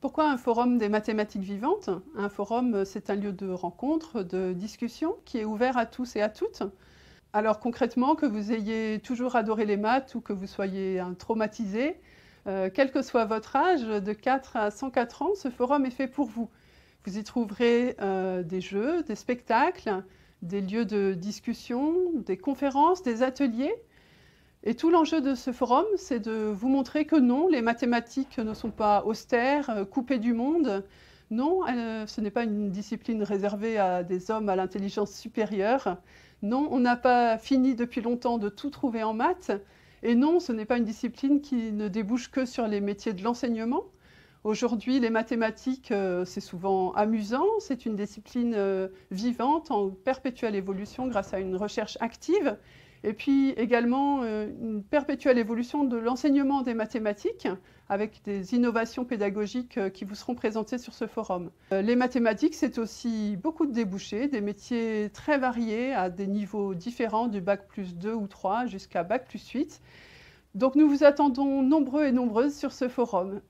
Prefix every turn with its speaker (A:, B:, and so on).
A: Pourquoi un forum des mathématiques vivantes? Un forum, c'est un lieu de rencontre, de discussion qui est ouvert à tous et à toutes. Alors concrètement, que vous ayez toujours adoré les maths ou que vous soyez traumatisé, euh, quel que soit votre âge, de 4 à 104 ans, ce forum est fait pour vous. Vous y trouverez euh, des jeux, des spectacles, des lieux de discussion, des conférences, des ateliers, et tout l'enjeu de ce forum, c'est de vous montrer que non, les mathématiques ne sont pas austères, euh, coupées du monde. Non, ce n'est pas une discipline réservée à des hommes à l'intelligence supérieure. Non, on n'a pas fini depuis longtemps de tout trouver en maths. Et non, ce n'est pas une discipline qui ne débouche que sur les métiers de l'enseignement. Aujourd'hui, les mathématiques, euh, c'est souvent amusant, c'est une discipline euh, vivante, en perpétuelle évolution grâce à une recherche active et puis également euh, une perpétuelle évolution de l'enseignement des mathématiques avec des innovations pédagogiques qui vous seront présentées sur ce forum. Les mathématiques, c'est aussi beaucoup de débouchés, des métiers très variés à des niveaux différents du bac plus 2 ou 3 jusqu'à bac plus 8. Donc nous vous attendons nombreux et nombreuses sur ce forum.